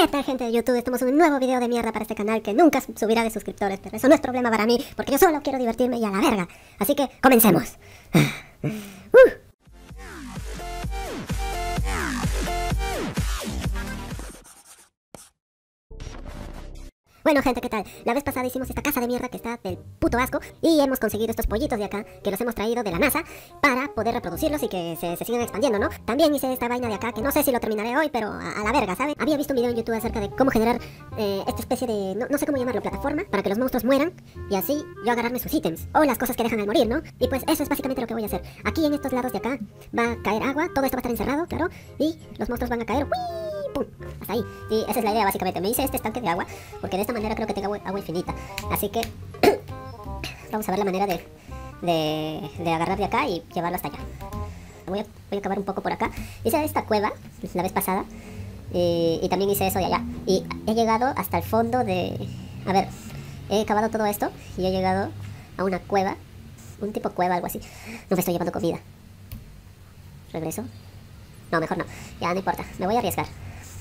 ¿Qué tal gente de YouTube? Estamos en un nuevo video de mierda para este canal que nunca subirá de suscriptores, pero eso no es problema para mí, porque yo solo quiero divertirme y a la verga. Así que comencemos. Uh. Bueno, gente, ¿qué tal? La vez pasada hicimos esta casa de mierda que está del puto asco y hemos conseguido estos pollitos de acá que los hemos traído de la NASA para poder reproducirlos y que se, sigan expandiendo, ¿no? También hice esta vaina de acá que no sé si lo terminaré hoy, pero a, la verga, ¿sabe? Había visto un video en YouTube acerca de cómo generar eh, esta especie de, no, sé cómo llamarlo, plataforma para que los monstruos mueran y así yo agarrarme sus ítems o las cosas que dejan al morir, ¿no? Y pues eso es básicamente lo que voy a hacer. Aquí en estos lados de acá va a caer agua, todo esto va a estar encerrado, claro, y los monstruos van a caer. Hasta ahí. Y esa es la idea básicamente. Me hice este estanque de agua porque de esta manera creo que tenga agua, infinita. Así que vamos a ver la manera de, de, agarrar de acá y llevarlo hasta allá. Voy a, voy a acabar un poco por acá. Hice esta cueva la vez pasada y, y también hice eso de allá. Y he llegado hasta el fondo de... A ver, he acabado todo esto y he llegado a una cueva. Un tipo cueva, algo así. No me estoy llevando comida. ¿Regreso? No, mejor no. Ya no importa. Me voy a arriesgar.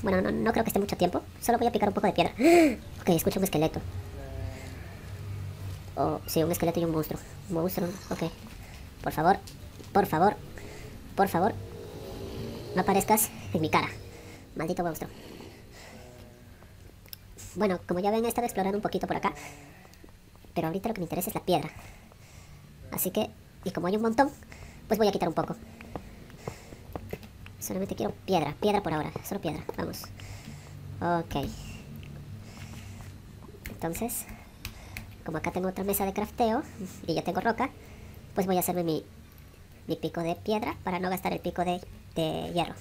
Bueno, no, no creo que esté mucho tiempo. Solo voy a picar un poco de piedra. Ok, escucho un esqueleto. Oh, sí, un esqueleto y un monstruo. monstruo, ok. Por favor, por favor, por favor. No aparezcas en mi cara. Maldito monstruo. Bueno, como ya ven, he estado explorando un poquito por acá. Pero ahorita lo que me interesa es la piedra. Así que, y como hay un montón, pues voy a quitar un poco. Solamente quiero piedra, piedra por ahora, solo piedra, vamos. Ok. Entonces, como acá tengo otra mesa de crafteo y ya tengo roca, pues voy a hacerme mi, mi pico de piedra para no gastar el pico de, de hierro.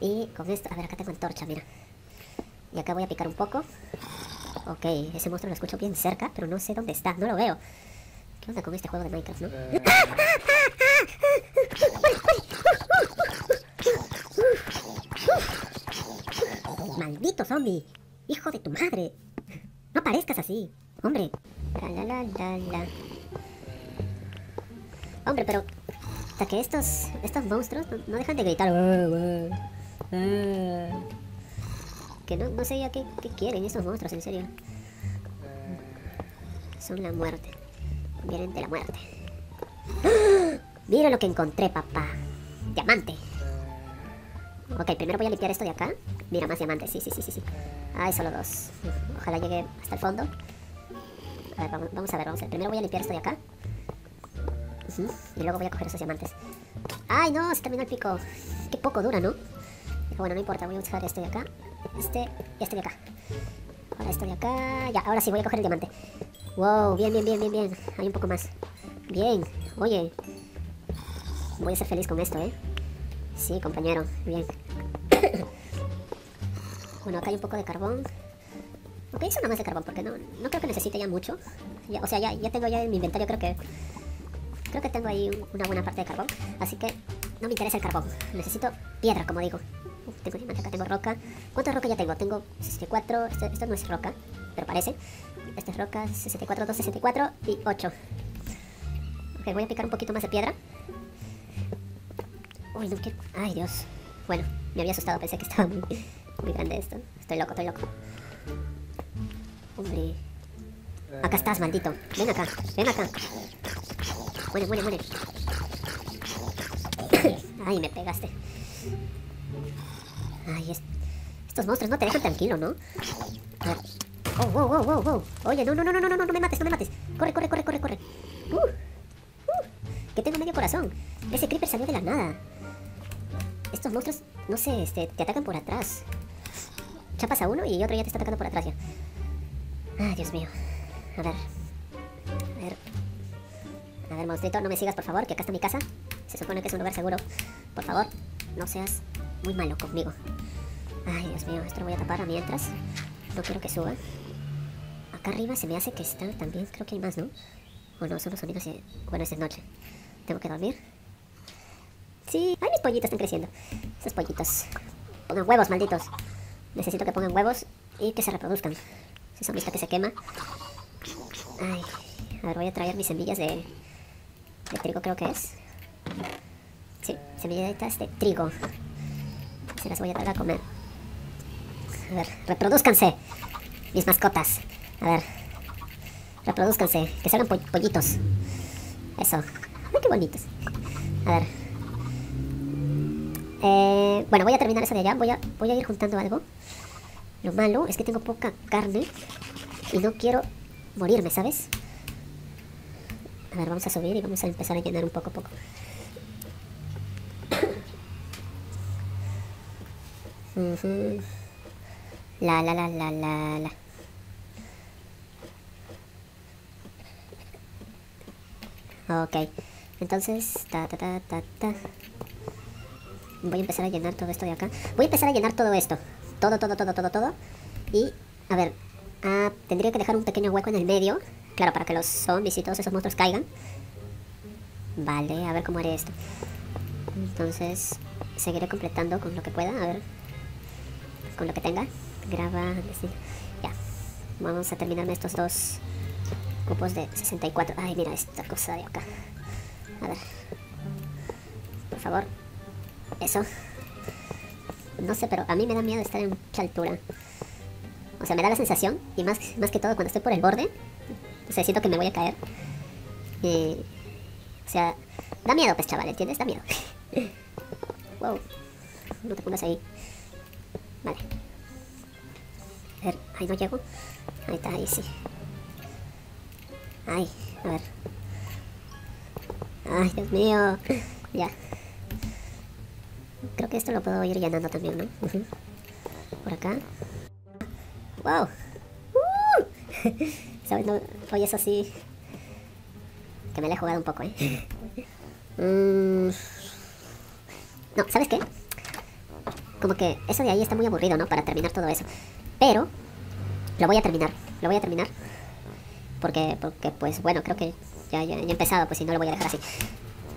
y con esto, a ver, acá tengo antorcha, mira. Y acá voy a picar un poco. Ok, ese monstruo lo escucho bien cerca, pero no sé dónde está, no lo veo. ¿Qué onda con este juego de Minecraft, no? Maldito zombie. Hijo de tu madre. No parezcas así. Hombre. Hombre, pero... Hasta que estos, estos monstruos no, dejan de gritar. Que no, no sé ya qué, qué quieren esos monstruos, en serio. Son la muerte. Vienen de la muerte. Mira lo que encontré, papá. Diamante. Ok, primero voy a limpiar esto de acá. Mira, más diamantes. Sí, sí, sí, sí, sí. Ay, solo dos. Ojalá llegue hasta el fondo. A ver, vamos, a ver, vamos a ver. Primero voy a limpiar esto de acá. Y luego voy a coger esos diamantes. ¡Ay, no! Se terminó el pico. Qué poco dura, ¿no? Bueno, no importa. Voy a buscar este de acá. Este y este de acá. Ahora este de acá. Ya, ahora sí, voy a coger el diamante. Wow, bien, bien, bien, bien, bien. Hay un poco más. Bien. Oye. Voy a ser feliz con esto, ¿eh? Sí, compañero. Bien. bueno, acá hay un poco de carbón. Ok, eso nada más de carbón, porque no, no creo que necesite ya mucho. o sea, ya, ya tengo ya en mi inventario, creo que... Creo que tengo ahí una buena parte de carbón. Así que no me interesa el carbón. Necesito piedra, como digo. tengo diamante acá, tengo roca. ¿Cuánta roca ya tengo? Tengo 64. Esto, esto no es roca, pero parece. Esta es roca, 64, 2, 64 y 8. Ok, voy a picar un poquito más de piedra. Uy, no quiero... Ay, Dios. Bueno, me había asustado, pensé que estaba muy, muy grande esto. Estoy loco, estoy loco. Hombre. Acá estás, maldito. Ven acá, ven acá. Muere, muere, muere. Ay, me pegaste. Ay, estos monstruos no te dejan tranquilo, ¿no? Oh, wow, wow, wow, wow. Oye, no, no, no, no, no, no, no me mates, no me mates. Corre, corre, corre, corre, corre. Uh, uh, que tengo medio corazón. Ese creeper salió de la nada. Estos monstruos, no sé, este, te atacan por atrás. Chapas a uno y otro ya te está atacando por atrás ya. Ay, Dios mío. A ver. A ver. A ver, monstruito, no me sigas, por favor, que acá está mi casa. Se supone que es un lugar seguro. Por favor, no seas muy malo conmigo. Ay, Dios mío, esto lo voy a tapar mientras. No quiero que suba. Acá arriba se me hace que está también, creo que hay más, ¿no? O no, son los sonidos y... Bueno, es de noche. Tengo que dormir. Sí, ay, mis pollitos están creciendo. Esos pollitos. Pongan huevos, malditos. Necesito que pongan huevos y que se reproduzcan. Si son vista que se quema. Ay, a ver, voy a traer mis semillas de, de trigo, creo que es. Sí, semillitas de trigo. Se las voy a dar a comer. A ver, reproduzcanse. Mis mascotas. A ver. Reproduzcanse. Que salgan pollitos. Eso. Ay, qué bonitos. A ver. Eh, bueno, voy a terminar eso de allá. Voy a, voy a ir juntando algo. Lo malo es que tengo poca carne. Y no quiero morirme, ¿sabes? A ver, vamos a subir y vamos a empezar a llenar un poco a poco. La, la, la, la, la, la. Ok, entonces, ta, ta, ta, ta, ta. Voy a empezar a llenar todo esto de acá. Voy a empezar a llenar todo esto. Todo, todo, todo, todo, todo. Y, a ver, ah, tendría que dejar un pequeño hueco en el medio. Claro, para que los zombies y todos esos monstruos caigan. Vale, a ver cómo haré esto. Entonces, seguiré completando con lo que pueda. A ver, con lo que tenga. Graba, ya. Vamos a terminarme estos dos cupos de 64. Ay, mira esta cosa de acá. A ver. Por favor. Eso. No sé, pero a mí me da miedo estar en mucha altura. O sea, me da la sensación, y más, más que todo cuando estoy por el borde, o sea, siento que me voy a caer. o sea, da miedo, pues chaval, ¿entiendes? Da miedo. wow. No te pongas ahí. Vale. A ver, ahí no llego. Ahí está, ahí sí. Ay, a ver. Ay, Dios mío. Ya. Creo que esto lo puedo ir llenando también, ¿no? Por acá. ¡Wow! ¡Uh! ¿Sabes? No, oye, eso sí. Que me la he jugado un poco, ¿eh? Mm. No, ¿sabes qué? Como que eso de ahí está muy aburrido, ¿no? Para terminar todo eso. Pero lo voy a terminar, lo voy a terminar. Porque, porque pues bueno, creo que ya, he empezado, pues si no lo voy a dejar así.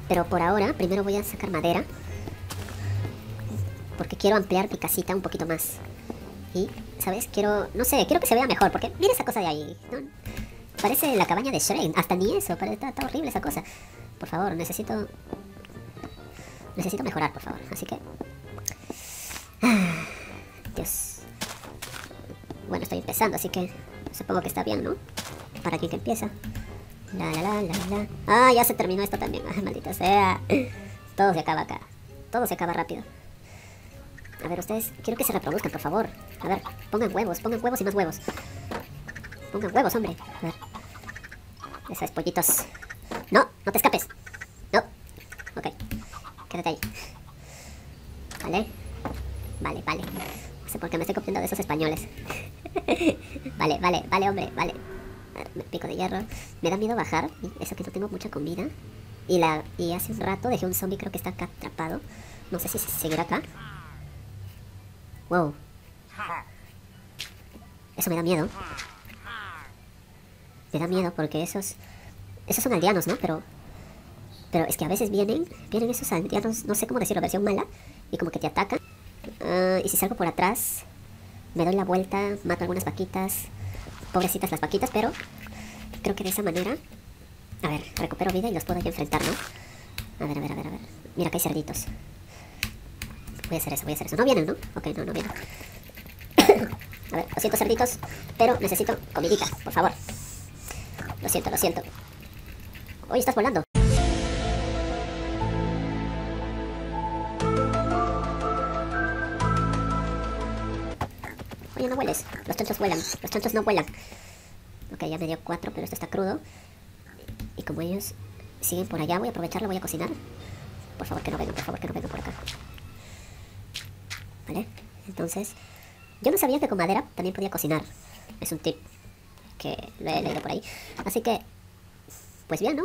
Pero por ahora, primero voy a sacar madera. Porque quiero ampliar mi casita un poquito más. Y, ¿sabes? Quiero, no sé, quiero que se vea mejor. Porque mira esa cosa de ahí. Parece la cabaña de Shrek. Hasta ni eso, parece, está, está horrible esa cosa. Por favor, necesito... Necesito mejorar, por favor. Así que... Dios. Bueno, estoy empezando, así que supongo que está bien, ¿no? Para quien que empieza. La, la, la, la, la. Ah, ya se terminó esto también. Ay, maldita sea. Todo se acaba acá. Todo se acaba rápido. A ver, ustedes, quiero que se reproduzcan, por favor. A ver, pongan huevos, pongan huevos y más huevos. Pongan huevos, hombre. A ver. Esos pollitos. No, no te escapes. No. Ok. Quédate ahí. Vale. Vale, vale. No sé por qué me estoy copiando de esos españoles. vale, vale, vale, hombre, vale. Pico de hierro. Me da miedo bajar. Eso que no tengo mucha comida. Y, la, y hace un rato dejé un zombie, creo que está acá atrapado. No sé si seguirá acá. Wow. Eso me da miedo. Me da miedo porque esos... Esos son aldeanos, ¿no? Pero... Pero es que a veces vienen... Vienen esos aldeanos, no sé cómo decirlo, versión mala. Y como que te atacan. Ah, y si salgo por atrás, me doy la vuelta, mato algunas vaquitas. Pobrecitas las vaquitas, pero creo que de esa manera... A ver, recupero vida y los puedo ya enfrentar, ¿no? A ver, a ver, a ver, a ver. Mira que hay cerditos. Voy a hacer eso, voy a hacer eso. No vienen, ¿no? Ok, no, no vienen. a ver, lo siento, cerditos, pero necesito comidita, por favor. Lo siento, lo siento. Hoy estás volando. Oye, no hueles. Los chanchos vuelan. Los chanchos no vuelan. Ok, ya me dio cuatro, pero esto está crudo. Y como ellos siguen por allá, voy a aprovecharlo, voy a cocinar. Por favor, que no vengan, por favor, que no vengan por acá. ¿Vale? Entonces, yo no sabía que con madera también podía cocinar. Es un tip que lo he leído por ahí. Así que, pues bien, ¿no?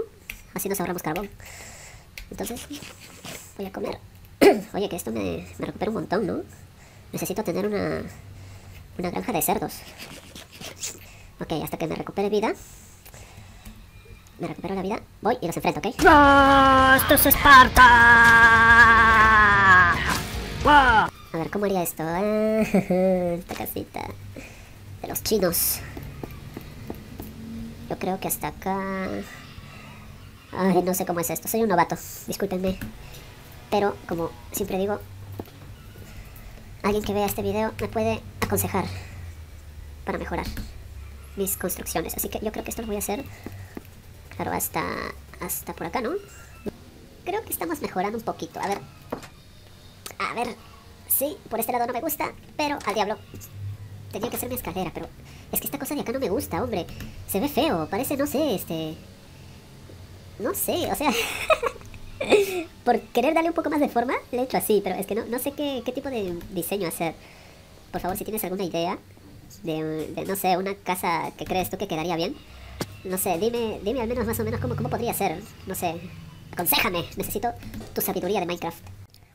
Así nos ahorramos carbón. Entonces, voy a comer. Oye, que esto me, recupera un montón, ¿no? Necesito tener una, una granja de cerdos. Ok, hasta que me recupere vida. Me recupero la vida. Voy y los enfrento, ¿ok? ¡Esto es Esparta! A ¿cómo haría esto? esta casita. De los chinos. Yo creo que hasta acá... Ay, no sé cómo es esto. Soy un novato. Discúlpenme. Pero, como siempre digo, alguien que vea este video me puede aconsejar para mejorar mis construcciones. Así que yo creo que esto lo voy a hacer, claro, hasta, hasta por acá, ¿no? Creo que estamos mejorando un poquito. A ver. A ver. Sí, por este lado no me gusta, pero al diablo. Tenía que ser mi escalera, pero es que esta cosa de acá no me gusta, hombre. Se ve feo, parece, no sé, este... No sé, o sea... por querer darle un poco más de forma, le he hecho así, pero es que no, no sé qué, tipo de diseño hacer. Por favor, si tienes alguna idea de, de, no sé, una casa que crees tú que quedaría bien, no sé, dime, dime al menos más o menos cómo, cómo podría ser. No sé, aconsejame, necesito tu sabiduría de Minecraft.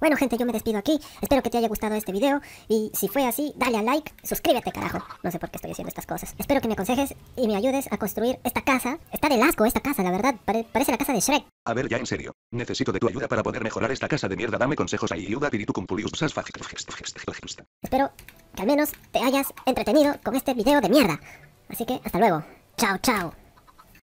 Bueno, gente, yo me despido aquí. Espero que te haya gustado este video. Y si fue así, dale a like, suscríbete, carajo. No sé por qué estoy haciendo estas cosas. Espero que me aconsejes y me ayudes a construir esta casa. Está de asco esta casa, la verdad. Pare- parece la casa de Shrek. A ver, ya en serio. Necesito de tu ayuda para poder mejorar esta casa de mierda. Dame consejos ahí. Ayuda, piritu. Espero que al menos te hayas entretenido con este video de mierda. Así que hasta luego. Chao, chao.